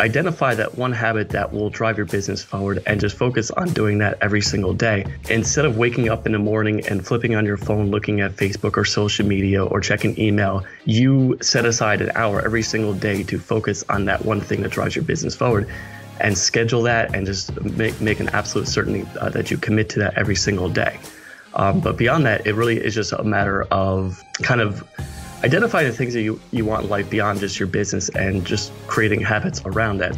identify that one habit that will drive your business forward and just focus on doing that every single day. Instead of waking up in the morning and flipping on your phone, looking at Facebook or social media or checking email, you set aside an hour every single day to focus on that one thing that drives your business forward and schedule that and just make, make an absolute certainty uh, that you commit to that every single day. Um, but beyond that, it really is just a matter of kind of identifying the things that you, you want life beyond just your business and just creating habits around that.